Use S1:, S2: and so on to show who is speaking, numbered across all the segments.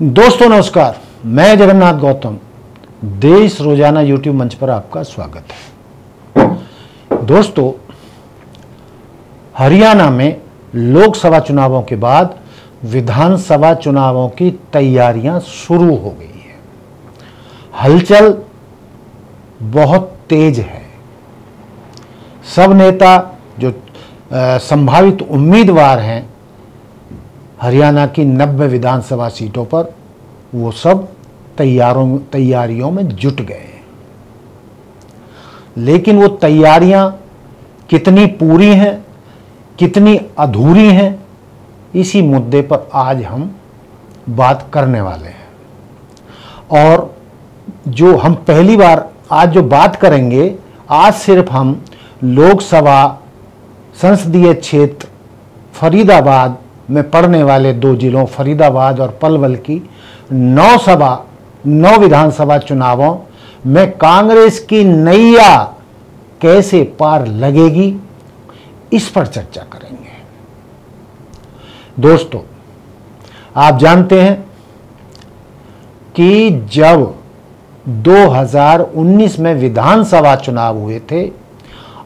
S1: दोस्तों, नमस्कार। मैं जगन्नाथ गौतम। देश रोज़ाना यूट्यूब मंच पर आपका स्वागत है। दोस्तों, हरियाणा में लोकसभा चुनावों के बाद विधानसभा चुनावों की तैयारियाँ शुरू हो गई है। हलचल बहुत तेज है। सब नेता जो संभावित उम्मीदवार हैं, हरियाणा की नब्बे विधानसभा सीटों पर वो सब तैयारों, तैयारियों में जुट गए लेकिन वो तैयारियाँ कितनी पूरी हैं, कितनी अधूरी हैं, इसी मुद्दे पर आज हम बात करने वाले हैं। और जो हम पहली बार आज जो बात करेंगे, आज सिर्फ़ हम लोकसभा संसदीय क्षेत्र फरीदाबाद में पड़ने वाले दो जिलों फरीदाबाद और पलवल की नौ सभा, नौ विधानसभा चुनावों में कांग्रेस की नैया कैसे पार लगेगी, इस पर चर्चा करेंगे। दोस्तों, आप जानते हैं कि जब 2019 में विधानसभा चुनाव हुए थे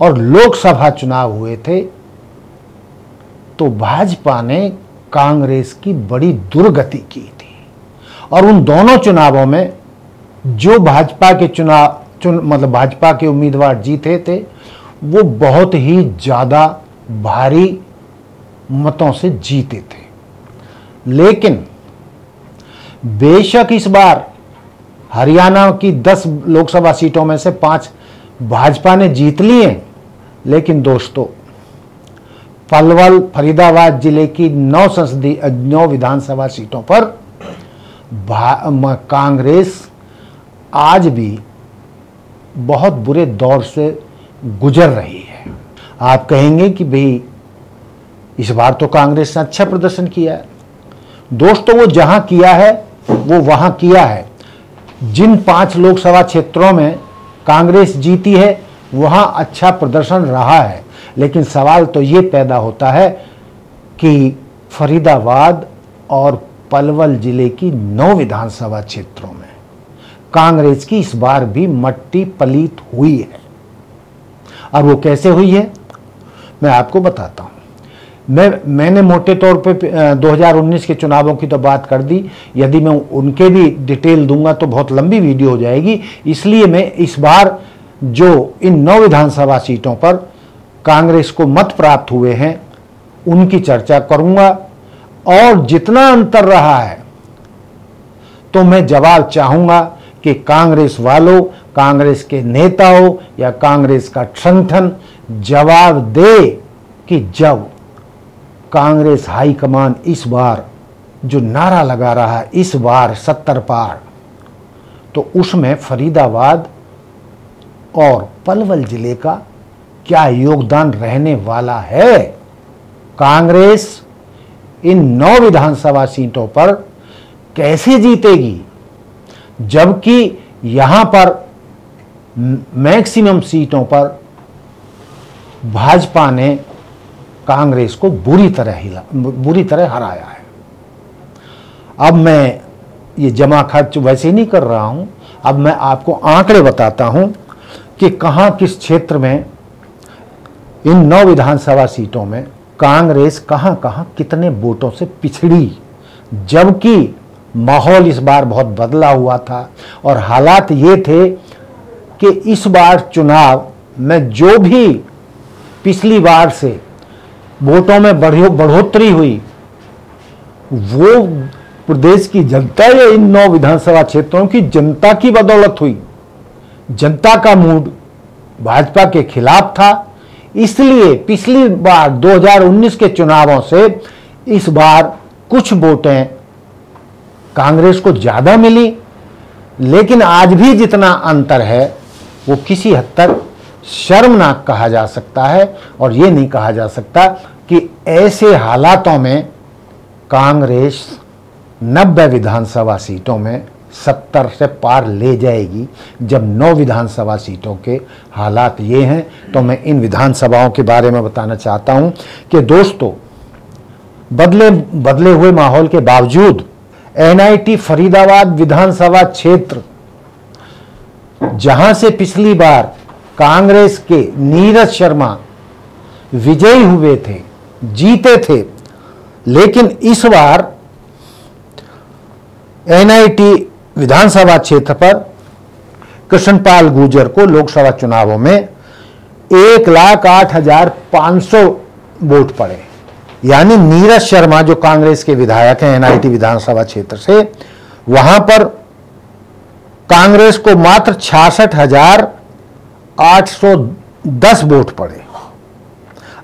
S1: और लोकसभा चुनाव हुए थे तो भाजपा ने कांग्रेस की बड़ी दुर्गति की। और उन दोनों चुनावों में जो भाजपा के चुनाव, चुन मतलब भाजपा के उम्मीदवार जीते थे, वो बहुत ही ज़्यादा भारी मतों से जीते थे। लेकिन बेशक इस बार हरियाणा की 10 लोकसभा सीटों में से पाँच भाजपा ने जीत ली लिए लेकिन दोस्तों, पलवल, फरीदाबाद ज़िले की नौ संसदीय, नौ विधानसभा सीटों पर कांग्रेस आज भी बहुत बुरे दौर से गुजर रही है। आप कहेंगे कि भाई, इस बार तो कांग्रेस ने अच्छा प्रदर्शन किया है। दोस्तों, वो जहाँ किया है, वो वहाँ किया है। जिन पाँच लोकसभा क्षेत्रों में कांग्रेस जीती है, वहाँ अच्छा प्रदर्शन रहा है। लेकिन सवाल तो ये पैदा होता है कि फरीदाबाद और पलवल ज़िले की नौ विधानसभा क्षेत्रों में। कांग्रेस की इस बार भी मट्टी पलीत हुई है। और वो कैसे हुई है? मैं आपको बताता हूँ। मैं मैंने मोटे तौर पे अ, 2019 के चुनावों की तो बात कर दी। यदि मैं उनके भी डिटेल दूँगा तो बहुत लंबी वीडियो हो जाएगी। इसलिए मैं इस बार जो इन नौ विधानसभा सीटों पर कांग्रेस को मत प्राप्त हुए हैं उनकी चर्चा करूँगा। और जितना अंतर रहा है तो मैं जवाब चाहूँगा कि कांग्रेस वालों, कांग्रेस के नेताओं या कांग्रेस का संगठन जवाब दे कि जब कांग्रेस हाईकमान इस बार, जो नारा लगा रहा है, इस बार सत्तर पार तो उसमें फरीदाबाद और पलवल ज़िले का क्या योगदान रहने वाला है? कांग्रेस इन नौ विधानसभा सीटों पर कैसे जीतेगी? जबकि यहाँ पर मैक्सिमम सीटों पर भाजपा ने कांग्रेस को बुरी तरह हिला बुरी तरह हराया है। अब मैं ये जमा खर्च वैसे नहीं कर रहा हूँ, अब मैं आपको आंकड़े बताता हूँ कि कहाँ, किस क्षेत्र में इन नौ विधानसभा सीटों में कांग्रेस कहाँ कहाँ कितने वोटों से पिछड़ी। जबकि माहौल इस बार बहुत बदला हुआ था और हालात ये थे कि इस बार चुनाव में जो भी पिछली बार से वोटों में बढ़ो, बढ़ोतरी हुई, वो प्रदेश की जनता या इन नौ विधानसभा क्षेत्रों की जनता की बदौलत हुई। जनता का मूड भाजपा के खिलाफ था इसलिए पिछली बार 2019 के चुनावों से इस बार कुछ वोटें कांग्रेस को ज़्यादा मिली, लेकिन आज भी जितना अंतर है, वो किसी हद तक शर्मनाक कहा जा सकता है और ये नहीं कहा जा सकता कि ऐसे हालातों में कांग्रेस नब्बे विधानसभा सीटों में सत्तर से पार ले जाएगी जब नौ विधानसभा सीटों के हालात ये हैं। तो मैं इन विधानसभाओं के बारे में बताना चाहता हूँ कि दोस्तों, बदले बदले हुए माहौल के बावजूद, एनआईटी फरीदाबाद विधानसभा क्षेत्र, जहाँ से पिछली बार कांग्रेस के नीरज शर्मा विजयी हुए थे, जीते थे, लेकिन इस बार एनआईटी विधानसभा क्षेत्र पर कृष्णपाल गुजर को लोकसभा चुनावों में एक लाख आठ हज़ार पाँच सौ वोट पड़े। यानी नीरज शर्मा, जो कांग्रेस के विधायक हैं, एनआईटी विधानसभा क्षेत्र से, वहाँ पर कांग्रेस को मात्र छियासठ हज़ार आठ सौ दस वोट पड़े।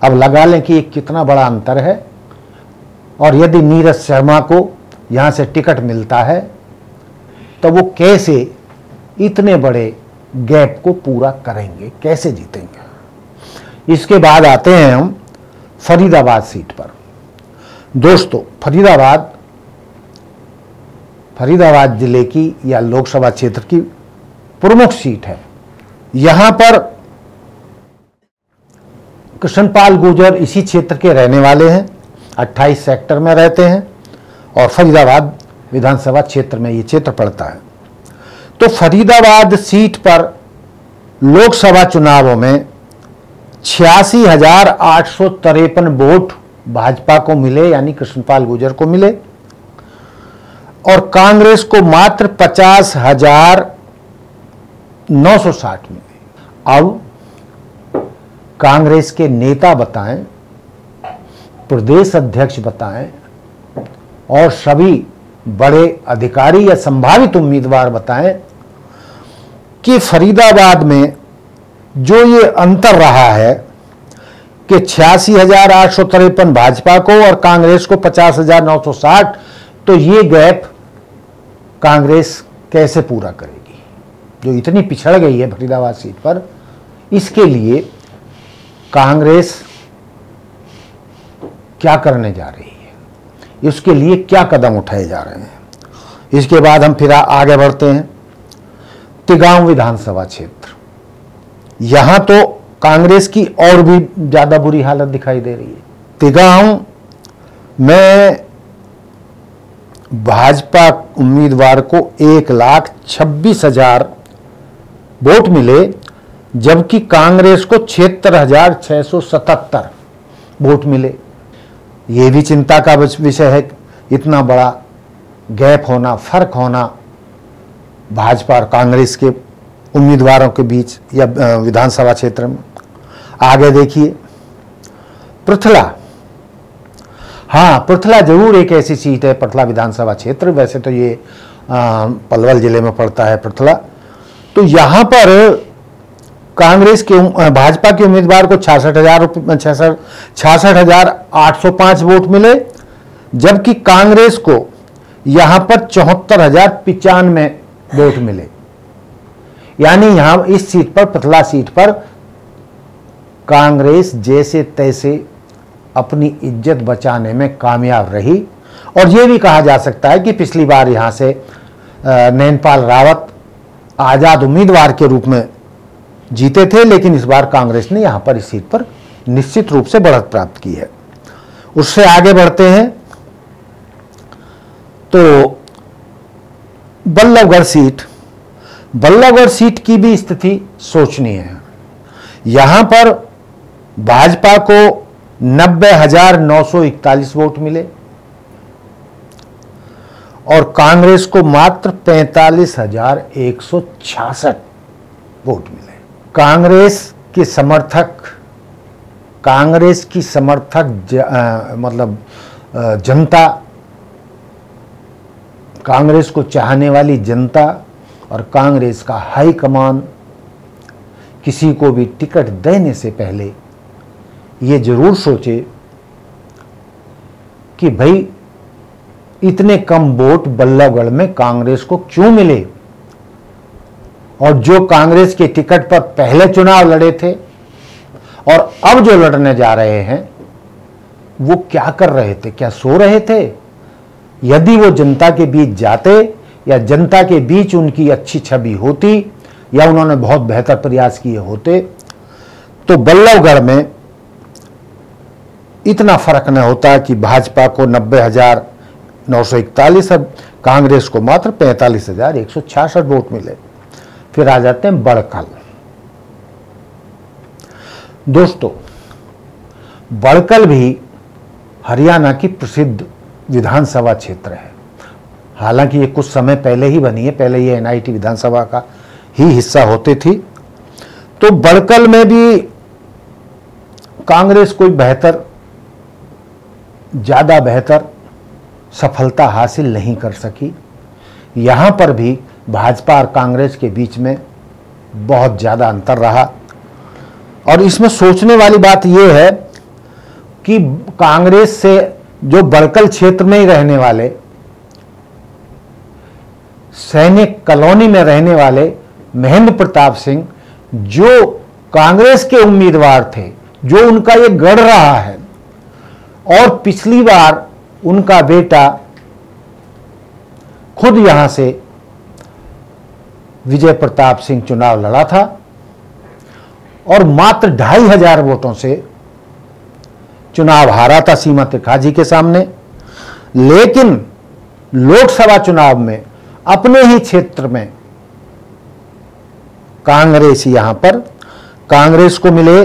S1: अब लगा लें कि ये कितना बड़ा अंतर है। और यदि नीरज शर्मा को यहाँ से टिकट मिलता है तो वो कैसे इतने बड़े गैप को पूरा करेंगे? कैसे जीतेंगे? इसके बाद आते हैं हम फरीदाबाद सीट पर। दोस्तों, फरीदाबाद फरीदाबाद ज़िले की या लोकसभा क्षेत्र की प्रमुख सीट है। यहाँ पर कृष्णपाल गुर्जर इसी क्षेत्र के रहने वाले हैं 28 सेक्टर में रहते हैं और फरीदाबाद विधानसभा क्षेत्र में ये क्षेत्र पड़ता है। तो फरीदाबाद सीट पर लोकसभा चुनावों में छियासी हज़ार आठ सौ तिरपन वोट भाजपा को मिले, यानी कृष्णपाल गुजर को मिले, और कांग्रेस को मात्र पचास हज़ार नौ सौ साठ मिले। अब कांग्रेस के नेता बताएँ, प्रदेश अध्यक्ष बताएँ, और सभी बड़े अधिकारी या संभावित उम्मीदवार बताएँ कि फरीदाबाद में जो ये अंतर रहा है कि छियासी हज़ार आठ सौ तिरपन भाजपा को और कांग्रेस को पचास हज़ार नौ सौ साठ तो ये गैप कांग्रेस कैसे पूरा करेगी? जो इतनी पिछड़ गई है फरीदाबाद सीट पर, इसके लिए कांग्रेस क्या करने जा रही है? इसके लिए क्या कदम उठाए जा रहे हैं। इसके बाद हम फिर आगे बढ़ते हैं। तिगांव विधानसभा क्षेत्र। यहाँ तो कांग्रेस की और भी ज़्यादा बुरी हालत दिखाई दे रही है। तिगांव में भाजपा उम्मीदवार को एक लाख छब्बीस हज़ार वोट मिले, जबकि कांग्रेस को छिहत्तर हज़ार छह सौ सतहत्तर वोट मिले। ये भी चिंता का विषय है इतना बड़ा गैप होना, फ़र्क होना भाजपा और कांग्रेस के उम्मीदवारों के बीच या विधानसभा क्षेत्र में। आगे देखिए, पृथला। हाँ पृथला ज़रूर एक ऐसी सीट है, पृथला विधानसभा क्षेत्र। वैसे तो ये पलवल ज़िले में पड़ता है पृथला। तो यहाँ पर कांग्रेस के भाजपा के उम्मीदवार को छियासठ हज़ार छियासठ हज़ार आठ सौ पाँच वोट मिले, जबकि कांग्रेस को यहाँ पर चौहत्तर हज़ार पिचानवे वोट मिले। यानी यहाँ इस सीट पर, पतला सीट पर, कांग्रेस जैसे तैसे अपनी इज़्ज़त बचाने में कामयाब रही। और यह भी कहा जा सकता है कि पिछली बार यहाँ से नैनपाल रावत आज़ाद उम्मीदवार के रूप में जीते थे, लेकिन इस बार कांग्रेस ने यहाँ पर इस सीट पर निश्चित रूप से बढ़त प्राप्त की है। उससे आगे बढ़ते हैं। तो बल्लभगढ़ सीट बल्लभगढ़ सीट की भी स्थिति सोचनीय है। यहाँ पर भाजपा को नब्बे हज़ार नौ सौ इकतालीस वोट मिले और कांग्रेस को मात्र पैंतालीस हज़ार एक सौ छियासठ वोट मिले। कांग्रेस के समर्थक कांग्रेस की समर्थक ज, आ, मतलब जनता कांग्रेस को चाहने वाली जनता और कांग्रेस का हाई कमान किसी को भी टिकट देने से पहले ये ज़रूर सोचे कि भाई इतने कम वोट बल्लभगढ़ में कांग्रेस को क्यों मिले? और जो कांग्रेस के टिकट पर पहले चुनाव लड़े थे और अब जो लड़ने जा रहे हैं, वो क्या कर रहे थे? क्या सो रहे थे? यदि वो जनता के बीच जाते या जनता के बीच उनकी अच्छी छवि होती या उन्होंने बहुत बेहतर प्रयास किए होते तो बल्लभगढ़ में इतना फ़र्क न होता कि भाजपा को नब्बे हज़ार नौ सौ इकतालीस, अब कांग्रेस को मात्र पैंतालीस हज़ार एक सौ छियासठ वोट मिले। फिर आ जाते हैं बड़कल। दोस्तों, बड़कल भी हरियाणा की प्रसिद्ध विधानसभा क्षेत्र है। हालाँकि ये कुछ समय पहले ही बनी है, पहले ये एनआईटी विधानसभा का ही हिस्सा होती थी। तो बड़कल में भी कांग्रेस कोई बेहतर, ज़्यादा बेहतर सफलता हासिल नहीं कर सकी। यहाँ पर भी भाजपा और कांग्रेस के बीच में बहुत ज़्यादा अंतर रहा। और इसमें सोचने वाली बात यह है कि कांग्रेस से जो बड़कल क्षेत्र में ही रहने वाले, सैनिक कॉलोनी में रहने वाले महेंद्र प्रताप सिंह, जो कांग्रेस के उम्मीदवार थे, जो उनका ये गढ़ रहा है, और पिछली बार उनका बेटा खुद यहाँ से विजय प्रताप सिंह चुनाव लड़ा था। और मात्र ढाई हज़ार वोटों से चुनाव हारा था सीमा त्रिखाजी के सामने। लेकिन लोकसभा चुनाव में अपने ही क्षेत्र में कांग्रेस यहाँ पर, कांग्रेस को मिले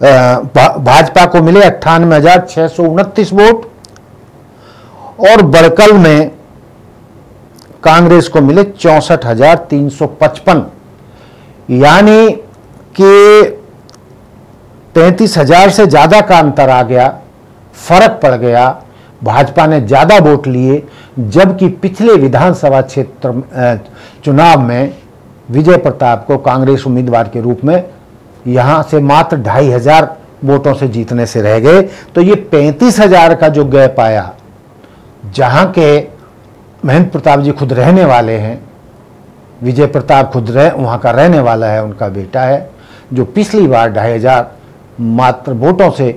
S1: भाजपा को मिले अट्ठानवे हज़ार छह सौ उनतीस वोट और बड़कल में कांग्रेस को मिले चौसठ हज़ार तीन सौ पचपन। यानी कि तैतीस हज़ार से ज़्यादा का अंतर आ गया, फ़र्क पड़ गया, भाजपा ने ज़्यादा वोट लिए, जबकि पिछले विधानसभा क्षेत्र चुनाव में विजय प्रताप को कांग्रेस उम्मीदवार के रूप में यहाँ से मात्र ढाई हज़ार वोटों से जीतने से रह गए। तो ये पैंतीस हज़ार का जो गैप आया, जहाँ के महेंद्र प्रताप जी खुद रहने वाले हैं, विजय प्रताप खुद रह, वहाँ का रहने वाला है, उनका बेटा है जो पिछली बार ढाई हज़ार मात्र वोटों से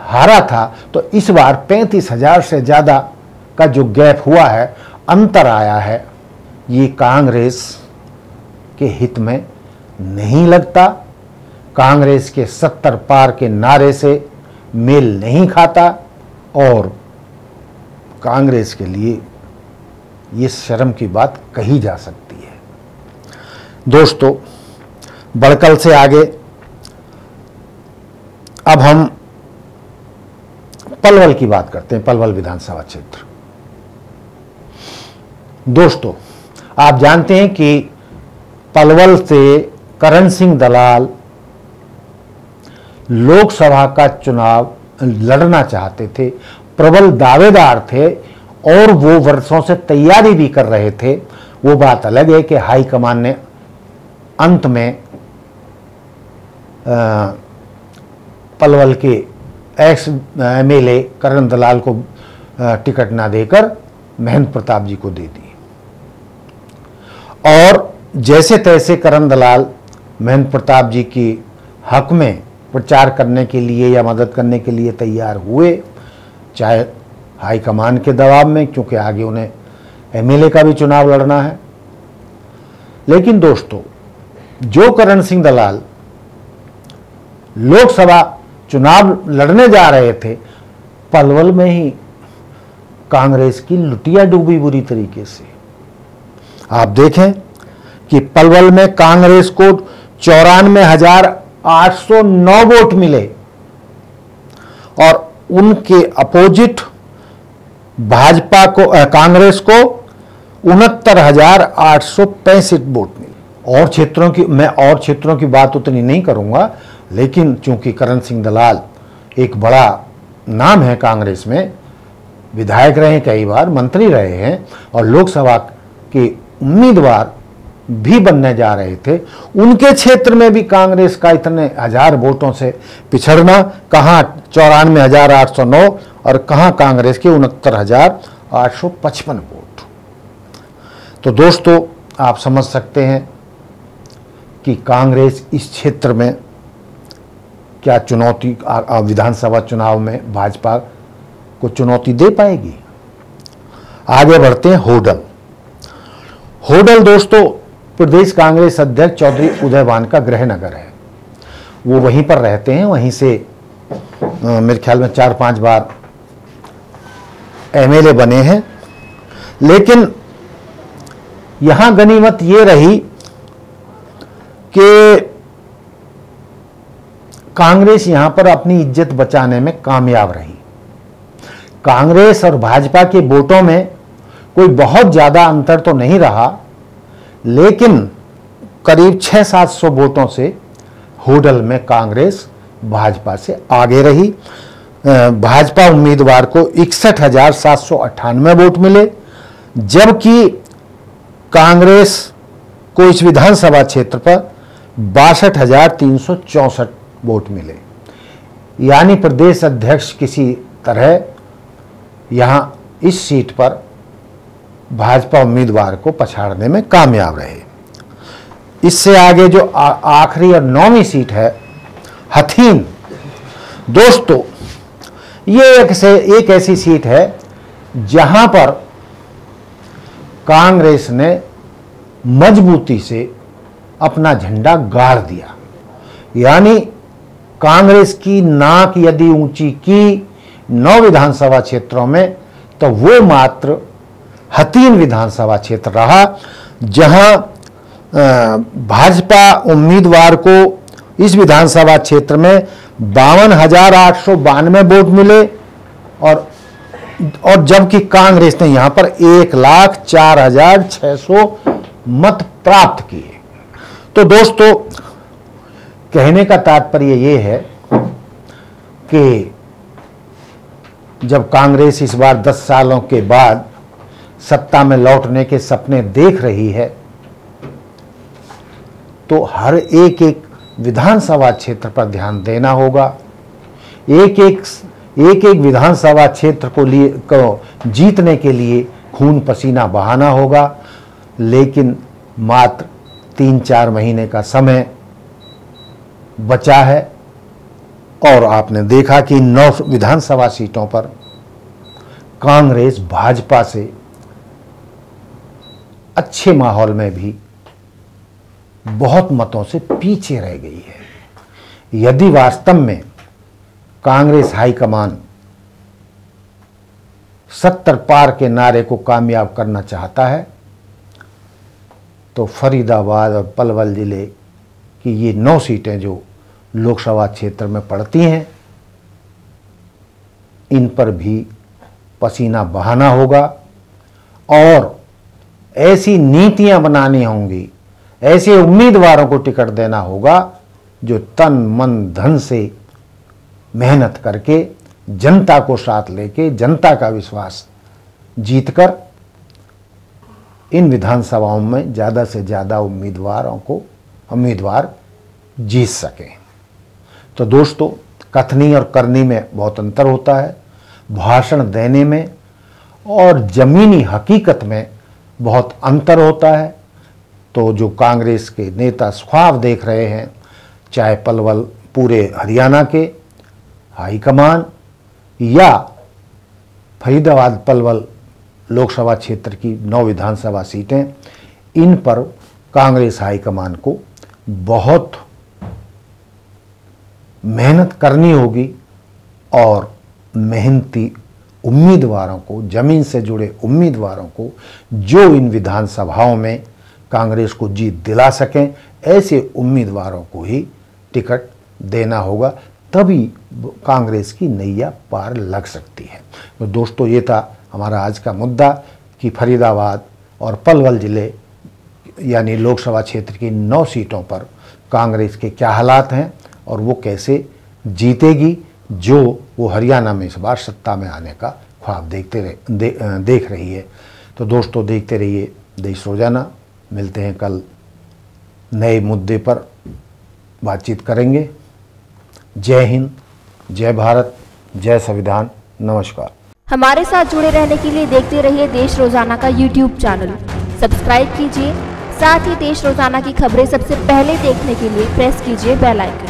S1: हारा था तो इस बार पैंतीस हज़ार से ज़्यादा का जो गैप हुआ है, अंतर आया है। ये कांग्रेस के हित में नहीं लगता। कांग्रेस के सत्तर पार के नारे से मेल नहीं खाता और कांग्रेस के लिए ये शर्म की बात कही जा सकती है। दोस्तों बड़कल से आगे अब हम पलवल की बात करते हैं पलवल विधानसभा क्षेत्र। दोस्तों आप जानते हैं कि पलवल से करण सिंह दलाल लोकसभा का चुनाव लड़ना चाहते थे प्रबल दावेदार थे और वो वर्षों से तैयारी भी कर रहे थे। वो बात अलग है कि हाईकमान ने अंत में आ, पलवल के ex M L Karan Dalal को टिकट ना देकर महेंद्र प्रताप जी को दे दी और जैसे तैसे करण दलाल महेंद्र प्रताप जी की हक में प्रचार करने के लिए या मदद करने के लिए तैयार हुए, चाहे हाईकमान के दबाव में, क्योंकि आगे उन्हें एमएलए का भी चुनाव लड़ना है। लेकिन दोस्तों, जो करण सिंह दलाल लोकसभा चुनाव लड़ने जा रहे थे, पलवल में ही कांग्रेस की लुटिया डूबी बुरी तरीके से। आप देखें कि पलवल में कांग्रेस को चौरानवे हज़ार आठ सौ नौ वोट मिले और उनके अपोजिट भाजपा को कांग्रेस को उनहत्तर हज़ार आठ सौ पैंसठ वोट मिले। और क्षेत्रों की, मैं और क्षेत्रों की बात उतनी नहीं करूँगा लेकिन चूँकि करण सिंह दलाल एक बड़ा नाम है कांग्रेस में, विधायक रहे कई बार, मंत्री रहे हैं, और लोकसभा के उम्मीदवार भी बनने जा रहे थे, उनके क्षेत्र में भी कांग्रेस का इतने हज़ार वोटों से पिछड़ना, कहाँ चौरानवे हज़ार आठ सौ नौ और कहाँ कांग्रेस के उनहत्तर हज़ार आठ सौ पचपन वोट। तो दोस्तों, आप समझ सकते हैं कि कांग्रेस इस क्षेत्र में क्या चुनौती विधानसभा चुनाव में भाजपा को चुनौती दे पाएगी? आगे बढ़ते हैं होडल। होडल दोस्तों, प्रदेश कांग्रेस अध्यक्ष चौधरी उदयवान का गृह नगर है। वो वहीं पर रहते हैं, वहीं से मेरे ख्याल में चार पाँच बार एमएलए बने हैं। लेकिन यहाँ गनीमत ये रही कि कांग्रेस यहाँ पर अपनी इज़्ज़त बचाने में कामयाब रही। कांग्रेस और भाजपा के वोटों में कोई बहुत ज़्यादा अंतर तो नहीं रहा, लेकिन करीब छह सात सौ वोटों से होडल में कांग्रेस भाजपा से आगे रही। भाजपा उम्मीदवार को इकसठ हज़ार सात सौ अट्ठानवे वोट मिले, जबकि कांग्रेस को इस विधानसभा क्षेत्र पर बासठ हज़ार तीन सौ चौसठ वोट मिले। यानी प्रदेश अध्यक्ष किसी तरह यहाँ इस सीट पर भाजपा उम्मीदवार को पछाड़ने में कामयाब रहे। इससे आगे जो आखिरी और नौवीं सीट है, हथीन। दोस्तों, ये एक से, एक ऐसी सीट है जहाँ पर कांग्रेस ने मजबूती से अपना झंडा गाड़ दिया। यानी कांग्रेस की नाक यदि ऊँची की नौ विधानसभा क्षेत्रों में तो वो मात्र हतीन विधानसभा क्षेत्र रहा, जहाँ भाजपा उम्मीदवार को इस विधानसभा क्षेत्र में बावन हज़ार आठ सौ बानवे वोट मिले, और और जबकि कांग्रेस ने यहाँ पर एक लाख चार हज़ार छह सौ मत प्राप्त किए। तो दोस्तों कहने का तात्पर्य यह है कि जब कांग्रेस इस बार 10 सालों के बाद सत्ता में लौटने के सपने देख रही है तो हर एक एक विधानसभा क्षेत्र पर ध्यान देना होगा। एक एक एक एक विधानसभा क्षेत्र को लिए, को जीतने के लिए खून पसीना बहाना होगा, लेकिन मात्र तीन चार महीने का समय बचा है और आपने देखा कि नौ विधानसभा सीटों पर कांग्रेस, भाजपा से अच्छे माहौल में भी बहुत मतों से पीछे रह गई है। यदि वास्तव में कांग्रेस हाईकमान सत्तर पार के नारे को कामयाब करना चाहता है तो फरीदाबाद और पलवल ज़िले की ये नौ सीटें जो लोकसभा क्षेत्र में पड़ती हैं, इन पर भी पसीना बहाना होगा और ऐसी नीतियाँ बनानी होंगी, ऐसे उम्मीदवारों को टिकट देना होगा जो तन मन धन से मेहनत करके, जनता को साथ लेके, जनता का विश्वास जीतकर इन विधानसभाओं में ज़्यादा से ज़्यादा उम्मीदवारों को, उम्मीदवार जीत सकें। तो दोस्तों, कथनी और करनी में बहुत अंतर होता है, भाषण देने में और ज़मीनी हकीकत में बहुत अंतर होता है। तो जो कांग्रेस के नेता ख्वाब देख रहे हैं, चाहे पलवल पूरे हरियाणा के, हाईकमान या फरीदाबाद पलवल लोकसभा क्षेत्र की नौ विधानसभा सीटें, इन पर कांग्रेस हाईकमान को बहुत मेहनत करनी होगी और मेहनती उम्मीदवारों को, ज़मीन से जुड़े उम्मीदवारों को, जो इन विधानसभाओं में कांग्रेस को जीत दिला सकें, ऐसे उम्मीदवारों को ही टिकट देना होगा। तभी कांग्रेस की नैया पार लग सकती है। तो दोस्तों, ये था हमारा आज का मुद्दा कि फरीदाबाद और पलवल ज़िले, यानी लोकसभा क्षेत्र की नौ सीटों पर कांग्रेस के क्या हालात हैं और वो कैसे जीतेगी जो वो हरियाणा में इस बार सत्ता में आने का ख्वाब देखते रहे दे, देख रही है। तो दोस्तों देखते रहिए देश रोज़ाना। मिलते हैं कल नए मुद्दे पर। बातचीत करेंगे। जय हिंद जय भारत जय संविधान। नमस्कार।
S2: हमारे साथ जुड़े रहने के लिए देखते रहिए देश रोज़ाना का यूट्यूब चैनल सब्सक्राइब कीजिए। साथ ही देश रोज़ाना की खबरें सबसे पहले देखने के लिए प्रेस कीजिए बेल आइकन